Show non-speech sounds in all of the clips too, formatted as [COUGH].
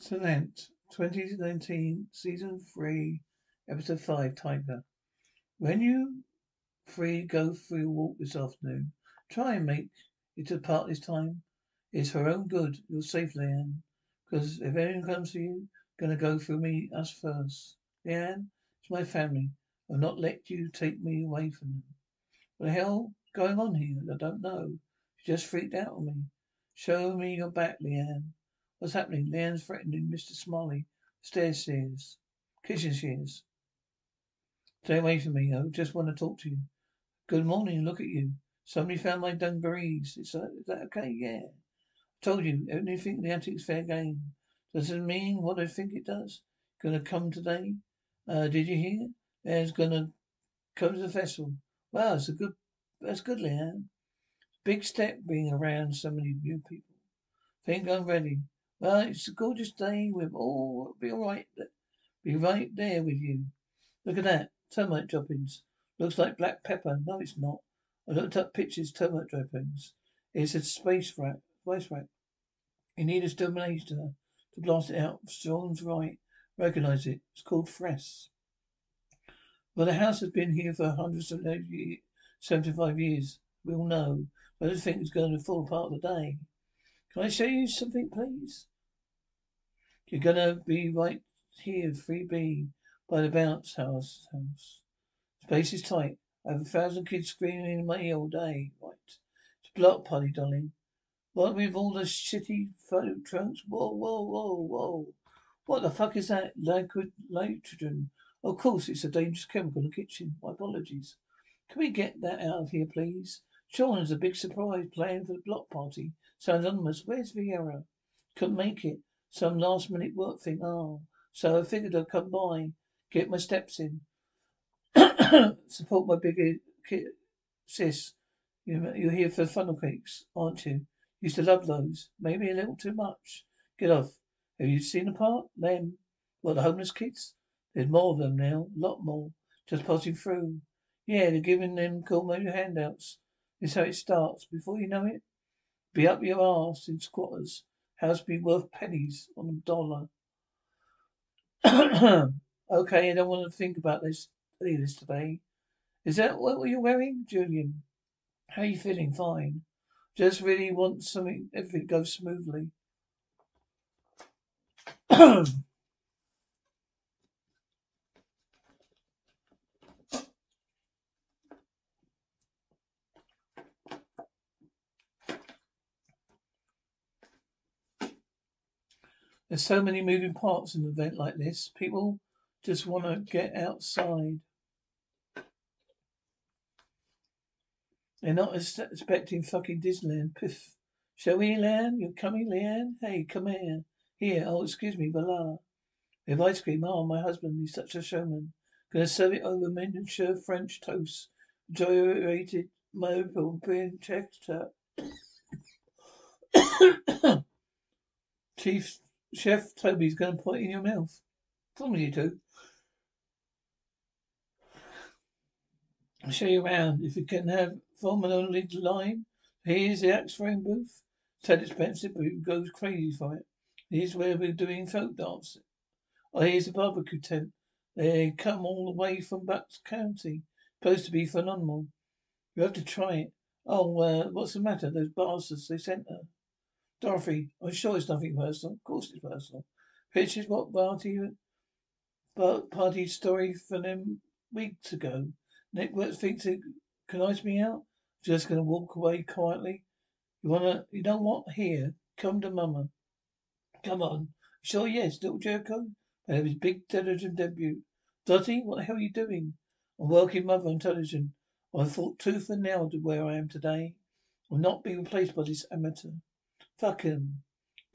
Servant, 2019, Season 3, Episode 5, Tiger. When you free go for a walk this afternoon, try and make it to park this time. It's her own good. You're safe, Leanne. Because if anyone comes for you, gonna go for me, us first. Leanne, it's my family. I'll not let you take me away from them. What the hell going on here? I don't know. She just freaked out on me. Show me your back, Leanne. What's happening? Leanne's threatening Mr. Smiley. Stairs shears. Kitchen shears. Stay away from me. I just want to talk to you. Good morning. Look at you. Somebody found my dungarees. Is that, is that okay? Yeah. I told you, anything in the attic's fair game. Does it mean what I think it does? Gonna come today? Uh, did you hear? Leanne's gonna come to the festival. Wow, it's a good, that's good, Leanne. Big step being around so many new people. Think I'm ready. Well, it's a gorgeous day. We'll all be all right. Be right there with you. Look at that. Termite droppings. Looks like black pepper. No, it's not. I looked up pictures, termite droppings. It's a space rack. Space rack. You need a stimulator to blast it out. Sean's right. Recognize it. It's called Fress. Well, the house has been here for hundreds 175 years. We all know. I don't think it's going to fall apart today. Can I show you something, please? You're gonna be right here, 3B, by the bounce house. House. Space is tight. I have a thousand kids screaming in my ear all day. Right. It's block party, darling. What with all the shitty photo trunks? Whoa, whoa, whoa, whoa. What the fuck is that? Liquid nitrogen. Of course, it's a dangerous chemical in the kitchen. My apologies. Can we get that out of here, please? Sean a big surprise playing for the block party. Sounds ominous. Where's Vieira? Couldn't make it. Some last minute work thing. Oh. So I figured I'd come by, get my steps in. [COUGHS] Support my big uh, kid, sis. You're here for funnel cakes, aren't you? Used to love those. Maybe a little too much. Get off. Have you seen the park? Them? What, the homeless kids? There's more of them now. A lot more. Just passing through. Yeah, they're giving them cool handouts. This how it starts. Before you know it, be up your arse in squatters. House be worth pennies on a dollar. [CLEARS THROAT] okay, I don't want to think about this, this today. Is that what you're wearing, Julian? How are you feeling? Fine. Just really want something, everything goes smoothly. [CLEARS THROAT] There's so many moving parts in an event like this. People just want to get outside. They're not expecting fucking Disneyland. Piff. Shall we, Leanne? You're coming, Leanne? Hey, come here. Here. Oh, excuse me, voila. We have ice cream. Oh, my husband, he's such a showman. Gonna serve it over miniature French toast. Gyrated mobile being out. Chief Chef Toby's going to put it in your mouth. Come on, you two. I'll show you around. If you can have form only line, here's the axe frame booth. It's expensive, but it goes crazy for it. Here's where we're doing folk dancing. Oh, here's the barbecue tent. They come all the way from Bucks County. Supposed to be phenomenal. You have to try it. Oh, uh, what's the matter? Those bastards, they sent her. Dorothy, I'm sure it's nothing personal. Of course it's personal. Pictures what party party story from them weeks ago. Nick thinks it can ice me out. Just gonna walk away quietly. You wanna you know what? Here. Come to mama. Come on. Sure yes, little Jericho. And his big television debut. Dottie, what the hell are you doing? I'm working mother on television. I thought tooth and nail to where I am today. Will not be replaced by this amateur. Fuck him.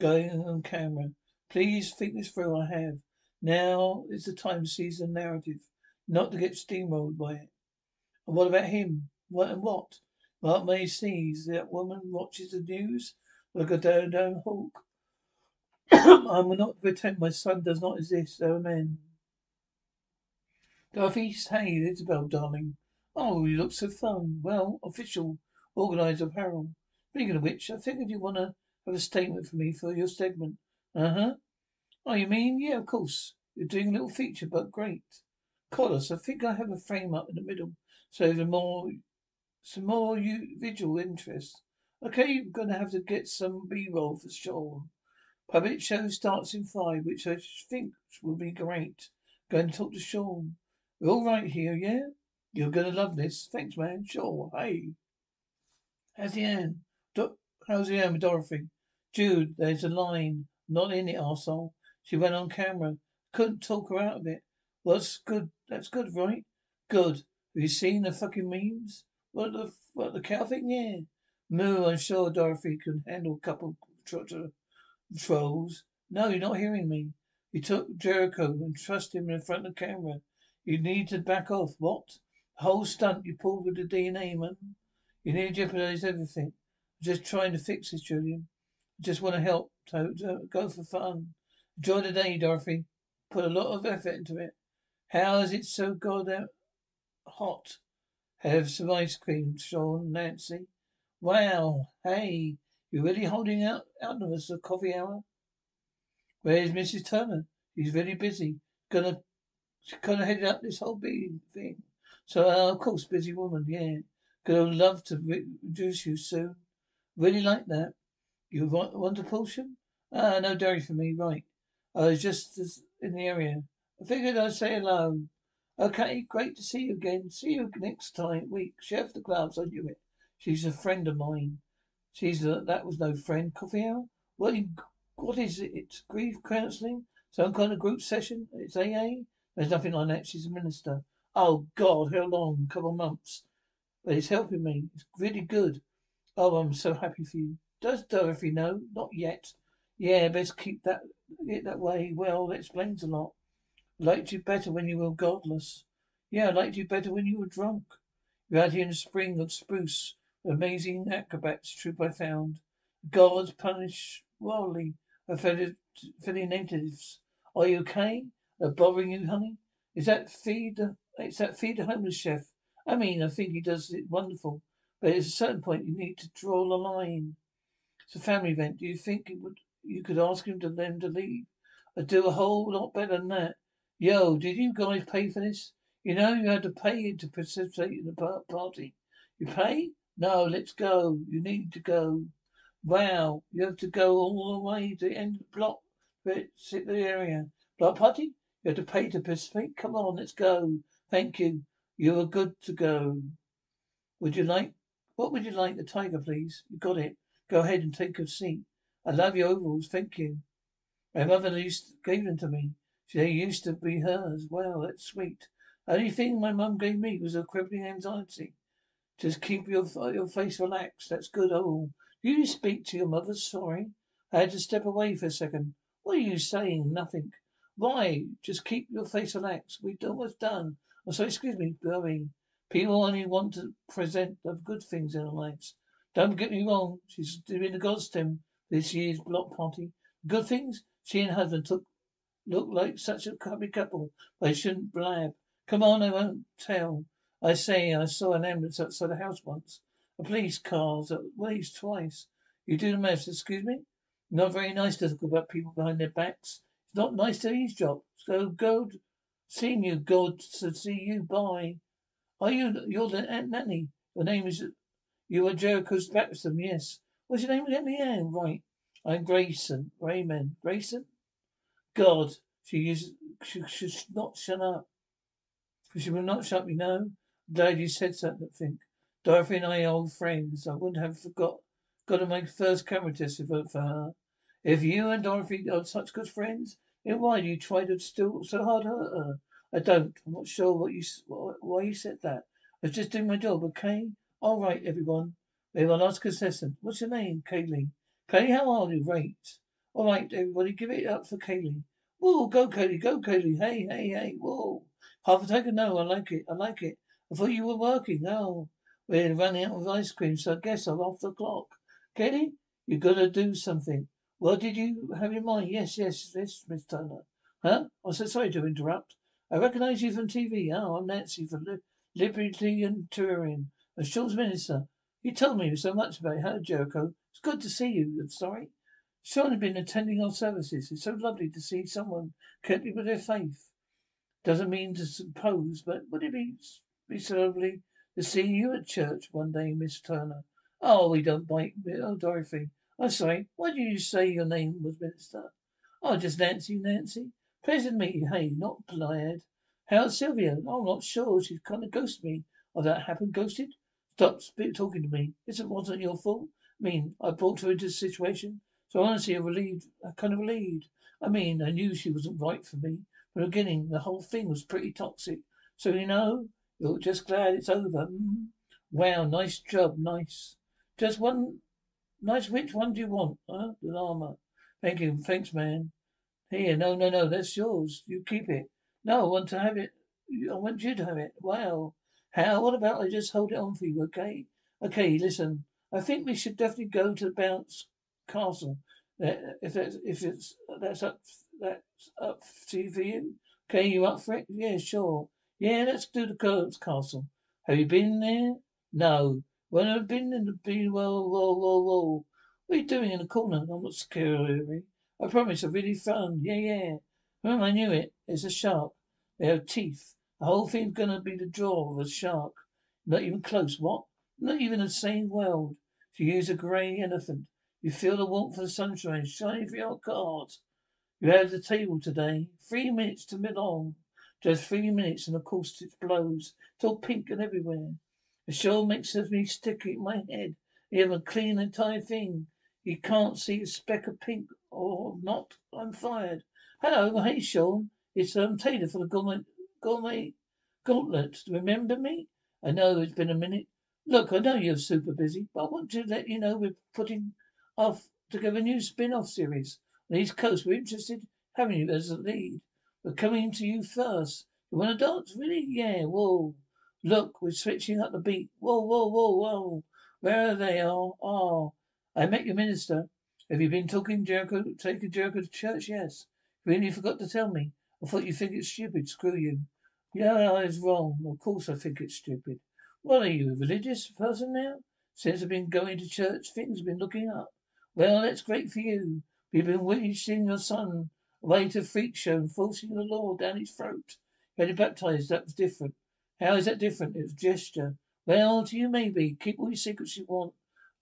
Going on camera. Please think this through. I have. Now is the time to seize the narrative, not to get steamrolled by it. And what about him? What and what? Mark May sees that woman watches the news like a down hawk. [COUGHS] I will not pretend my son does not exist. Amen. Dorothy, hey, Isabel, darling. Oh, you look so fun. Well, official, organized apparel. Speaking of which, I figured you want to have a statement for me for your segment. Uh huh. Oh, you mean? Yeah, of course. You're doing a little feature, but great. Collis, I think I have a frame up in the middle, so the more, some more you visual interest. Okay, you're gonna have to get some B-roll for sure. Public show starts in five, which I think will be great. Going to talk to Sean. We're all right here, yeah? You're gonna love this. Thanks, man. Sure. Hey. How's the Anne? Do- Anne with Dorothy? Jude, there's a line. Not in it, arsehole. She went on camera. Couldn't talk her out of it. Well, that's good. That's good, right? Good. Have you seen the fucking memes? What the what the cow thing? Yeah. Moo, I'm sure Dorothy can handle a couple of trolls. No, you're not hearing me. You took Jericho and trust him in front of the camera. You need to back off. What? The whole stunt you pulled with the DNA, man. You nearly jeopardized everything. Just trying to fix this, Julian. Just want to help. So, go for fun. Enjoy the day, Dorothy. Put a lot of effort into it. How is it so goddamn hot? Have some ice cream, Sean, Nancy. Wow, hey, you really holding out out of us a coffee hour? Where's Mrs. Turner? She's really busy. Gonna, gonna head up this whole big thing. So, uh, of course, busy woman, yeah. Gonna love to introduce you soon. Really like that. You want, want portion? Ah, no dairy for me, right. I was just in the area. I figured I'd say hello. Okay, great to see you again. See you next time week. Chef the gloves, I knew it. She's a friend of mine. She's a, that was no friend. Coffee hour? What, what is it? It's grief counselling? Some kind of group session? It's AA? There's nothing like that. She's a minister. Oh God, how long? Couple of months. But it's helping me. It's really good. Oh, I'm so happy for you. Does Dorothy know? Not yet. Yeah, best keep that it that way. Well, that explains a lot. Liked you better when you were godless. Yeah, I liked you better when you were drunk. You're out here in spring of spruce. Amazing acrobats troop I found. Gods punish wildly fellow natives. Are you okay? Are bothering you, honey? Is that feed? It's that feed the homeless chef. I mean, I think he does it wonderful, but at a certain point you need to draw the line. It's a family event. Do you think it would? You could ask him to them to leave. I'd uh, do a whole lot better than that. Yo, did you guys pay for this? You know you had to pay to participate in the party. You pay? No, let's go. You need to go. Wow, you have to go all the way to the end of the block sit the area. Block party? You have to pay to participate? Come on, let's go. Thank you. You are good to go. Would you like, what would you like? The tiger, please. You got it. Go ahead and take a seat. I love your overalls. Thank you. My mother used to, gave them to me. They used to be hers. Well, that's sweet. Only thing my mum gave me was a crippling anxiety. Just keep your your face relaxed. That's good. Oh, you speak to your mother? Sorry, I had to step away for a second. What are you saying? Nothing. Why? Just keep your face relaxed. We're almost done. Oh, so excuse me, Barry. People only want to present the good things in their lives. Don't get me wrong. She's doing the godstem this year's block party. Good things. She and husband took Look like such a happy couple, I shouldn't blab. Come on, I won't tell. I say I saw an ambulance outside the house once. A police car's at least twice. You do the maths, excuse me? Not very nice to talk about people behind their backs. It's not nice to eavesdrop. So go seeing you, God to see you, bye. Are you you're the uh, Aunt Nanny? Your name is you are Jericho's baptism, yes. What's your name again? Yeah, right. I'm Grayson. Raymond. Grayson? God, she is, she should not shut up. She will not shut me, no. Glad you said something. Dorothy and I are old friends. I wouldn't have forgot, got to make first camera test for her. If you and Dorothy are such good friends, then why do you try to still so hard hurt her? I don't. I'm not sure what you why you said that. I was just doing my job, okay? All right, everyone. We have our last contestant. What's your name? Kaylee. Kaylee, how are you? Great. All right, everybody, give it up for Kaylee. Whoa, go Kaylee, go Kaylee. Hey, hey, hey, whoa. Half a tiger? No, I like it. I like it. I thought you were working. Oh, we're running out of ice cream, so I guess I'm off the clock. Kaylee, you gotta do something. What did you have in mind? Yes, yes, yes, Miss Turner. Huh? I'm so sorry to interrupt. I recognize you from TV. Oh, I'm Nancy from Liberty and Turin, a Shaw's minister. You told me so much about her, Jericho. It's good to see you. I'm sorry. Sean has been attending our services. It's so lovely to see someone kept with their faith. Doesn't mean to suppose, but would it be, be so lovely to see you at church one day, Miss Turner? Oh, we don't bite. Oh, Dorothy. I'm sorry. Why did you say your name was Minister? Oh, just Nancy, Nancy. Pleasure to meet you. Hey, not Plied. How's Sylvia? Oh, I'm not sure. She's kind of ghosted me. Oh, that happened? Ghosted? Stop talking to me. It wasn't your fault. I mean, I brought her into the situation. So honestly, I'm relieved, kind of relieved. I mean, I knew she wasn't right for me. From the beginning, the whole thing was pretty toxic. So, you know, you're just glad it's over. Mm? Wow, nice job, nice. Just one, nice, which one do you want? Huh? The llama. Thank you, thanks, man. Here, no, no, no, that's yours. You keep it. No, I want to have it. I want you to have it. Wow. How? What about I just hold it on for you, okay? Okay, listen. I think we should definitely go to the bounce castle. Uh, if that's if it's that's up that's up to you for you. Okay, you up for it? Yeah, sure. Yeah, let's do the Girls Castle. Have you been there? No. Well, I've been in the been whoa whoa whoa whoa. What are you doing in the corner? I'm not scary. I promise, it's really fun. Yeah, yeah. Hmm, I knew it. It's a shark. They have teeth. The whole thing's gonna be the jaw of a shark. Not even close. What? Not even the same world. To use a grey elephant. You feel the warmth of the sunshine shining through your cards. You have the table today. Three minutes to Milan. Just three minutes and of course it blows. It's all pink and everywhere. The show makes of me sticky in my head. You have a clean entire thing. You can't see a speck of pink or not. I'm fired. Hello, hey Sean. It's um Taylor for the gourmet gauntlet. Remember me? I know it's been a minute. Look, I know you're super busy, but I want to let you know we're putting off together a new spin-off series. On the East Coast, we're interested having you as a lead. We're coming to you first. You want to dance? Really? Yeah. Whoa. Look, we're switching up the beat. Whoa, whoa, whoa, whoa. Where are they? Oh, oh. I met your minister. Have you been talking Jericho, taking Jericho to church? Yes. You really forgot to tell me. I thought you think it's stupid. Screw you. Yeah, I was wrong. Of course I think it's stupid. What are you, a religious person now? Since I've been going to church, things have been looking up. Well, that's great for you. You've been wishing your son away to freak show and forcing the law down his throat. You had him baptized. That was different. How is that different? It was gesture. Well, to you maybe. Keep all your secrets you want.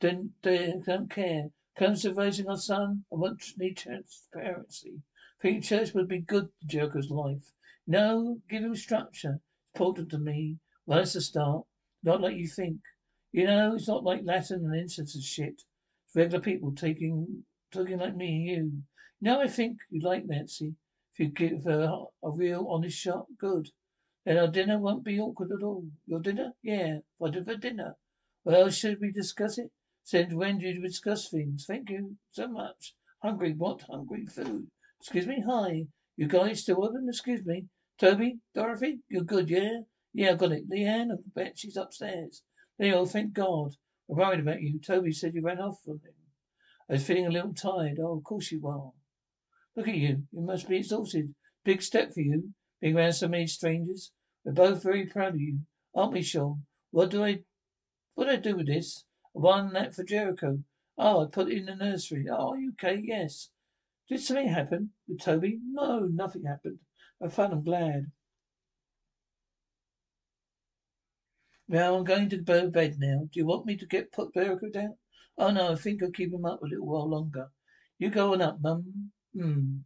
Don't, they don't care. Raising our son, I want transparency. Think church would be good to Joker's life. No, give him structure. It's important to me. Well, that's a start. Not like you think. You know, it's not like Latin and incense and shit. It's regular people taking, talking like me and you. You know, I think you'd like Nancy. If you give her a real honest shot, good. Then our dinner won't be awkward at all. Your dinner? Yeah. What of a dinner? Well, should we discuss it? Do you discuss things? Thank you so much. Hungry what? Hungry food. Excuse me? Hi. You guys still open? Excuse me. Toby? Dorothy? You're good, yeah? Yeah, I got it. Leanne, I bet she's upstairs. Leo, thank God. I'm worried about you. Toby said you ran off from him. I was feeling a little tired. Oh, of course you are. Look at you. You must be exhausted. Big step for you. Being around so many strangers. We're both very proud of you, aren't we, Sean? What do I, what do I do with this? Won that for Jericho. Oh, I put it in the nursery. Oh, are you okay? Yes. Did something happen with Toby? No, nothing happened. I fun. I'm glad. Well, I'm going to go to bed now. Do you want me to get put Jericho down? Oh no, I think I'll keep him up a little while longer. You go on up, Mum. Hmm.